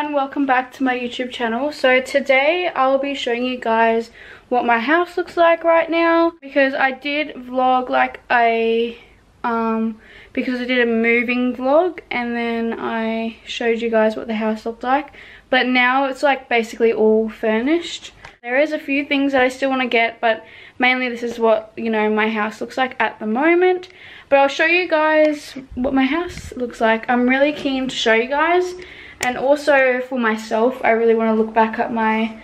everyone, welcome back to my YouTube channel. So today I'll be showing you guys what my house looks like right now because I did vlog like a um because I did a moving vlog and then I showed you guys what the house looked like but now it's like basically all furnished. There is a few things that I still want to get but mainly this is what you know my house looks like at the moment but I'll show you guys what my house looks like. I'm really keen to show you guys and also for myself I really want to look back at my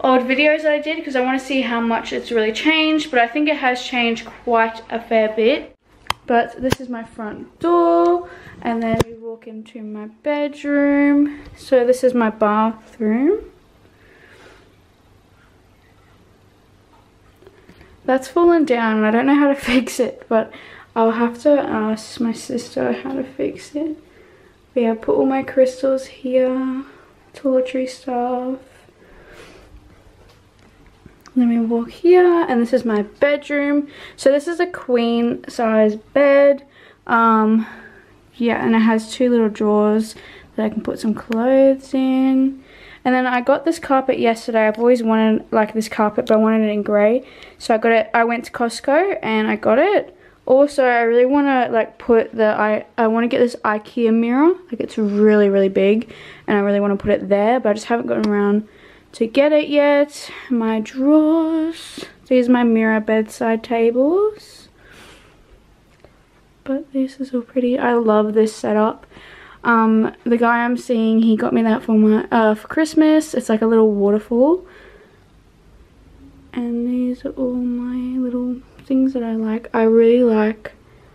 old videos that I did because I want to see how much it's really changed but I think it has changed quite a fair bit. But this is my front door and then we walk into my bedroom. So this is my bathroom. That's fallen down I don't know how to fix it but I'll have to ask my sister how to fix it but yeah, put all my crystals here, toiletry stuff. Let me walk here, and this is my bedroom. So this is a queen size bed. Um, yeah, and it has two little drawers that I can put some clothes in. And then I got this carpet yesterday. I've always wanted like this carpet, but I wanted it in grey. So I got it, I went to Costco and I got it also I really want to like put the I I want to get this IKEA mirror. Like it's really really big and I really want to put it there but I just haven't gotten around to get it yet. My drawers. These are my mirror bedside tables. But this is all pretty I love this setup. Um the guy I'm seeing he got me that for my uh for Christmas. It's like a little waterfall. And these are all my little things that I like. I really like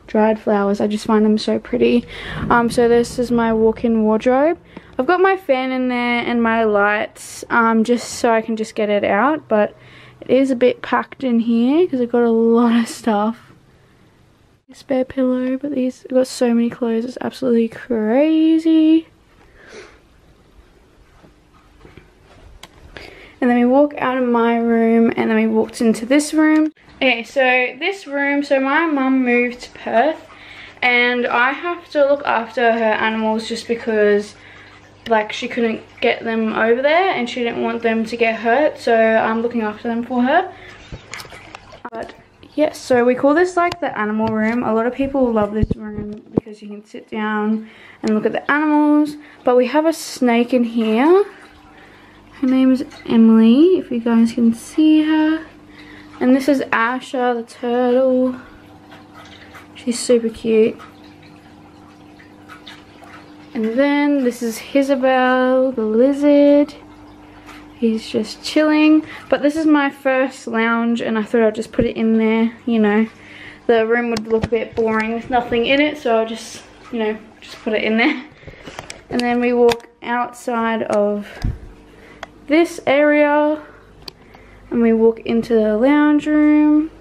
dried flowers. I just find them so pretty. Um, so this is my walk-in wardrobe. I've got my fan in there and my lights um, just so I can just get it out. But it is a bit packed in here because I've got a lot of stuff. Spare pillow, but these, got so many clothes. It's absolutely crazy. And then we walk out of my room into this room. Okay, so this room, so my mum moved to Perth and I have to look after her animals just because like she couldn't get them over there and she didn't want them to get hurt so I'm looking after them for her. But yes, so we call this like the animal room. A lot of people love this room because you can sit down and look at the animals. But we have a snake in here. Her name is Emily, if you guys can see her. And this is Asha, the turtle. She's super cute. And then this is Isabel, the lizard. He's just chilling. But this is my first lounge and I thought I'd just put it in there, you know. The room would look a bit boring with nothing in it, so I'll just, you know, just put it in there. And then we walk outside of this area and we walk into the lounge room.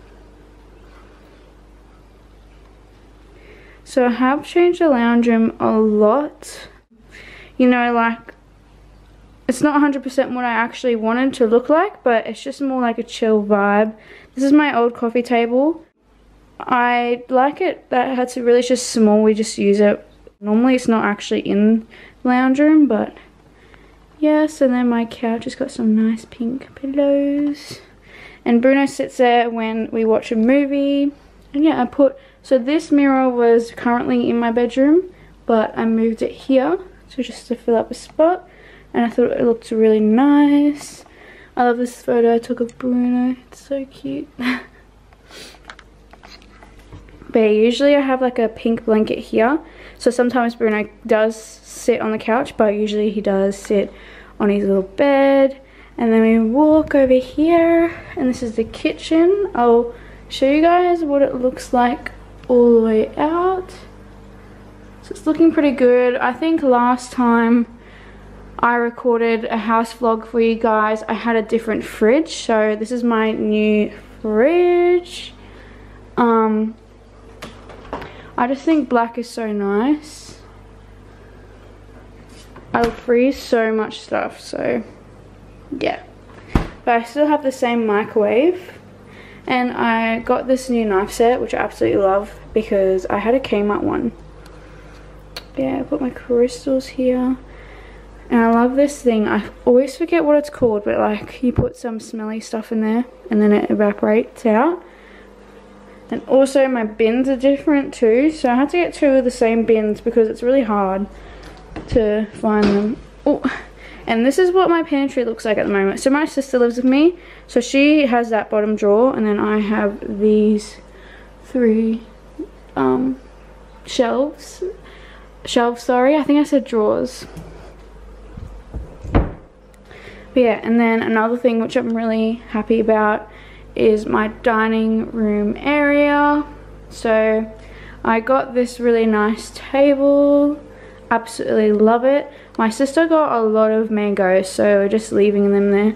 So I have changed the lounge room a lot. You know, like, it's not 100% what I actually wanted to look like, but it's just more like a chill vibe. This is my old coffee table. I like it that it's really just small, we just use it. Normally it's not actually in lounge room, but Yes, and then my couch has got some nice pink pillows. And Bruno sits there when we watch a movie. And yeah, I put, so this mirror was currently in my bedroom, but I moved it here, so just to fill up a spot. And I thought it looked really nice. I love this photo I took of Bruno, it's so cute. usually I have like a pink blanket here. So sometimes Bruno does sit on the couch, but usually he does sit on his little bed. And then we walk over here, and this is the kitchen. I'll show you guys what it looks like all the way out. So it's looking pretty good. I think last time I recorded a house vlog for you guys, I had a different fridge. So this is my new fridge. Um, I just think black is so nice. I'll freeze so much stuff, so yeah. But I still have the same microwave. And I got this new knife set, which I absolutely love because I had a Kmart one. Yeah, I put my crystals here. And I love this thing. I always forget what it's called, but like you put some smelly stuff in there and then it evaporates out. And also my bins are different too. So I had to get two of the same bins because it's really hard to find them. Oh, and this is what my pantry looks like at the moment. So my sister lives with me. So she has that bottom drawer and then I have these three um, shelves. Shelves, sorry. I think I said drawers. But yeah, and then another thing which I'm really happy about is my dining room area. So I got this really nice table. Absolutely love it. My sister got a lot of mangoes, so we're just leaving them there.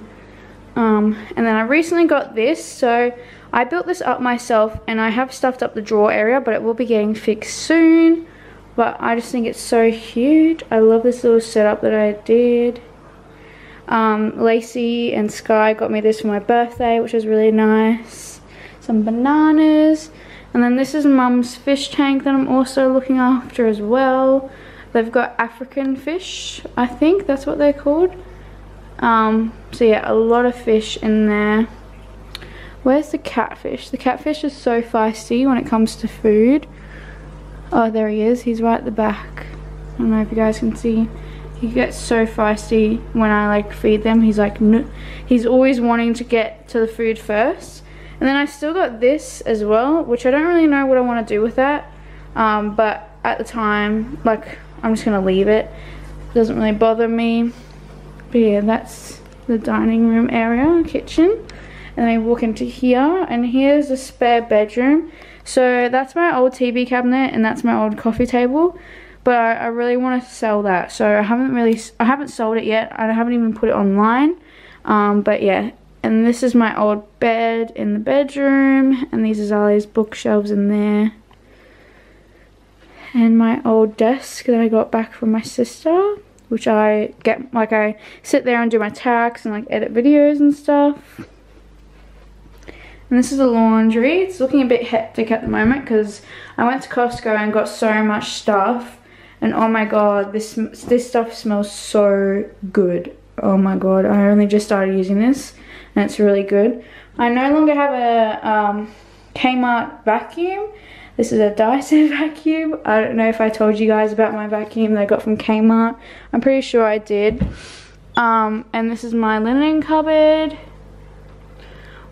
Um, and then I recently got this, so I built this up myself and I have stuffed up the drawer area, but it will be getting fixed soon. But I just think it's so huge. I love this little setup that I did. Um, Lacey and Sky got me this for my birthday, which was really nice. Some bananas. And then this is mum's fish tank that I'm also looking after as well. They've got African fish, I think that's what they're called. Um, so yeah, a lot of fish in there. Where's the catfish? The catfish is so feisty when it comes to food. Oh, there he is. He's right at the back. I don't know if you guys can see he gets so feisty when I like feed them. He's like, no. he's always wanting to get to the food first. And then I still got this as well, which I don't really know what I want to do with that. Um, but at the time, like, I'm just going to leave it. it. Doesn't really bother me. But yeah, that's the dining room area, kitchen. And then I walk into here, and here's a spare bedroom. So that's my old TV cabinet, and that's my old coffee table but I, I really want to sell that. So I haven't really I haven't sold it yet. I haven't even put it online. Um, but yeah. And this is my old bed in the bedroom and these are Zali's bookshelves in there. And my old desk that I got back from my sister which I get like I sit there and do my tax and like edit videos and stuff. And this is the laundry. It's looking a bit hectic at the moment because I went to Costco and got so much stuff and oh my god this this stuff smells so good. Oh my god I only just started using this and it's really good. I no longer have a um, Kmart vacuum. This is a Dyson vacuum. I don't know if I told you guys about my vacuum that I got from Kmart. I'm pretty sure I did. Um, and this is my linen cupboard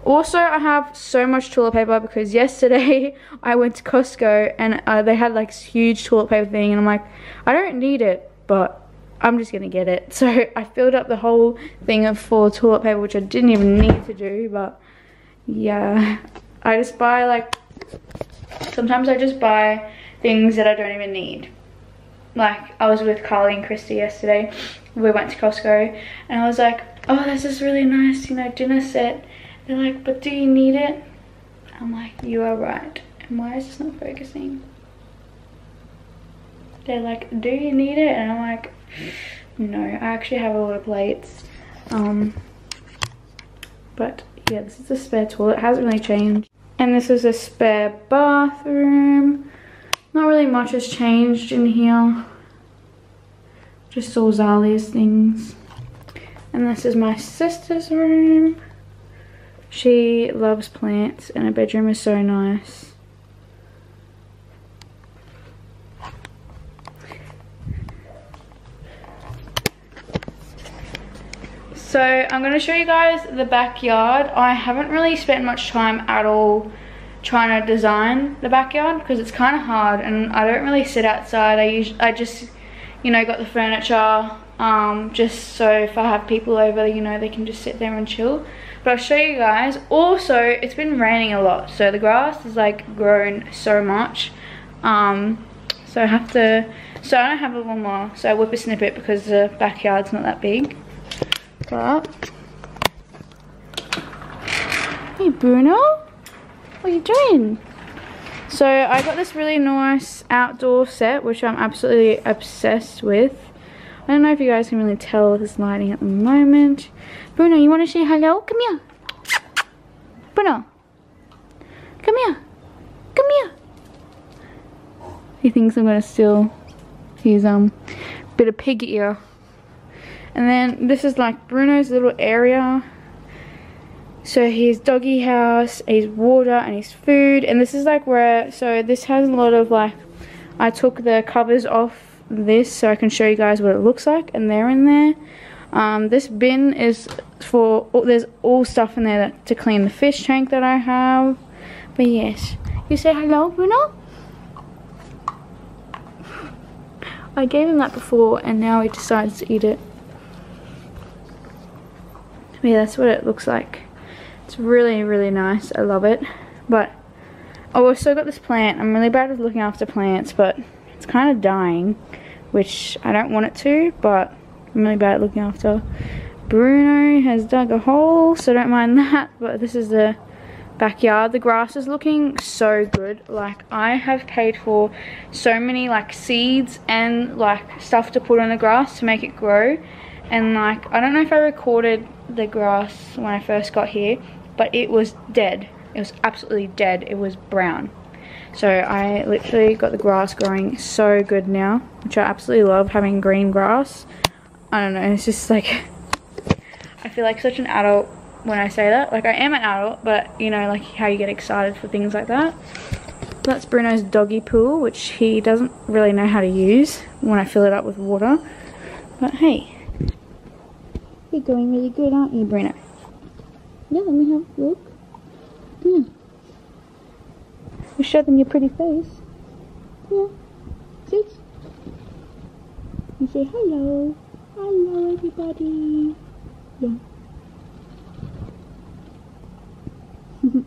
also, I have so much toilet paper because yesterday I went to Costco and uh, they had like this huge toilet paper thing and I'm like, I don't need it, but I'm just gonna get it. So I filled up the whole thing of full toilet paper, which I didn't even need to do, but yeah. I just buy like, sometimes I just buy things that I don't even need. Like, I was with Carly and Christy yesterday. We went to Costco and I was like, oh, this is really nice, you know, dinner set they're like, but do you need it? I'm like, you are right. And why is this not focusing? They're like, do you need it? And I'm like, no, I actually have a lot of plates. Um, but yeah, this is a spare toilet. It hasn't really changed. And this is a spare bathroom. Not really much has changed in here. Just all Zalia's things. And this is my sister's room. She loves plants and her bedroom is so nice. So I'm going to show you guys the backyard. I haven't really spent much time at all trying to design the backyard because it's kind of hard and I don't really sit outside. I usually, I just, you know, got the furniture um, just so if I have people over, you know, they can just sit there and chill. But I'll show you guys. Also it's been raining a lot so the grass has like grown so much. Um so I have to so I don't have a lawnmower so I whipper snipper because the backyard's not that big. But hey Bruno what are you doing? So I got this really nice outdoor set which I'm absolutely obsessed with I don't know if you guys can really tell with this lighting at the moment Bruno, you want to say hello? Come here. Bruno. Come here. Come here. He thinks I'm going to steal his um bit of pig ear. And then this is like Bruno's little area. So his doggy house, his water and his food. And this is like where, so this has a lot of like, I took the covers off this so I can show you guys what it looks like. And they're in there. Um, this bin is for, there's all stuff in there to clean the fish tank that I have. But yes, you say hello, Bruno? I gave him that before and now he decides to eat it. Yeah, that's what it looks like. It's really, really nice. I love it. But oh I also got this plant. I'm really bad at looking after plants, but it's kind of dying, which I don't want it to, but I'm really bad at looking after. Bruno has dug a hole, so don't mind that, but this is the backyard. The grass is looking so good. Like I have paid for so many like seeds and like stuff to put on the grass to make it grow. And like I don't know if I recorded the grass when I first got here, but it was dead. It was absolutely dead. It was brown. So I literally got the grass growing so good now, which I absolutely love having green grass. I don't know, it's just like, I feel like such an adult when I say that. Like I am an adult, but you know, like how you get excited for things like that. That's Bruno's doggy pool, which he doesn't really know how to use when I fill it up with water. But hey, you're going really good, aren't you, Bruno? Yeah, let me have a look. Yeah. You show them your pretty face. Yeah. Sit. You say hello. Hello, everybody. Yeah.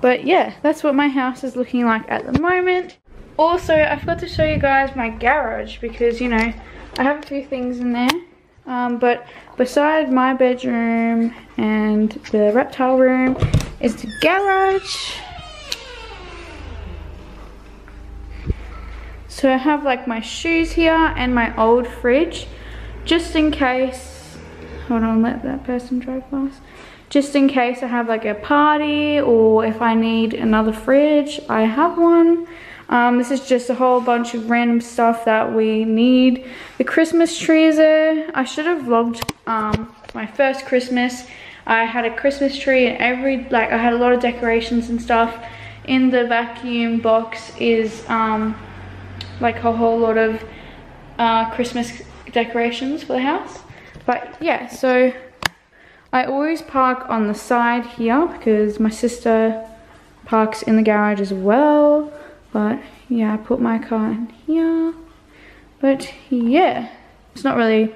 but yeah, that's what my house is looking like at the moment. Also, I forgot to show you guys my garage because, you know, I have a few things in there. Um, but beside my bedroom and the reptile room is the garage. So I have like my shoes here and my old fridge just in case, hold on, let that person drive past just in case I have like a party or if I need another fridge, I have one. Um, this is just a whole bunch of random stuff that we need. The Christmas tree is there. I should have vlogged um, my first Christmas. I had a Christmas tree and every, like I had a lot of decorations and stuff. In the vacuum box is um, like a whole lot of uh, Christmas decorations for the house. But yeah, so I always park on the side here because my sister parks in the garage as well. But yeah, I put my car in here. But yeah, it's not really,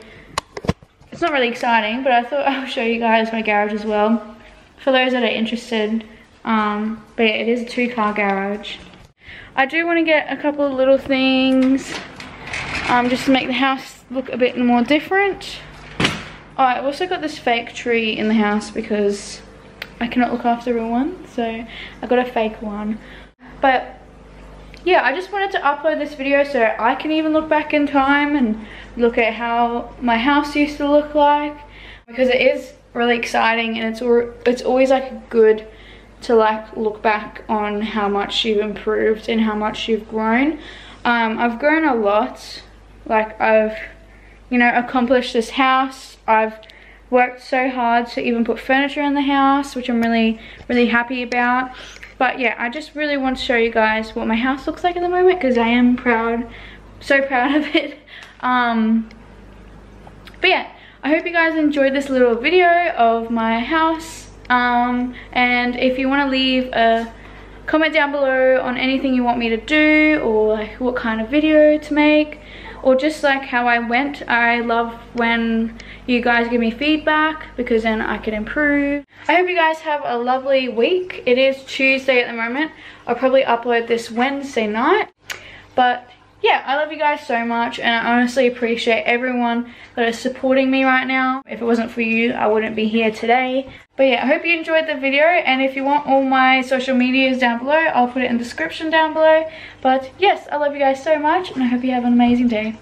it's not really exciting, but I thought I'll show you guys my garage as well. For those that are interested, um, but yeah, it is a two car garage. I do want to get a couple of little things um, just to make the house look a bit more different. Oh, I've also got this fake tree in the house because I cannot look after a real one. So I got a fake one. But yeah, I just wanted to upload this video so I can even look back in time and look at how my house used to look like. Because it is really exciting and it's, it's always like a good to like look back on how much you've improved and how much you've grown. Um, I've grown a lot. Like I've you know, accomplished this house. I've worked so hard to even put furniture in the house, which I'm really, really happy about. But yeah, I just really want to show you guys what my house looks like at the moment because I am proud, so proud of it. Um, but yeah, I hope you guys enjoyed this little video of my house. Um, and if you want to leave a comment down below on anything you want me to do or like what kind of video to make or just like how I went. I love when you guys give me feedback because then I can improve. I hope you guys have a lovely week. It is Tuesday at the moment. I'll probably upload this Wednesday night. But yeah, I love you guys so much and I honestly appreciate everyone that is supporting me right now. If it wasn't for you, I wouldn't be here today. But yeah, I hope you enjoyed the video and if you want all my social medias down below, I'll put it in the description down below. But yes, I love you guys so much and I hope you have an amazing day.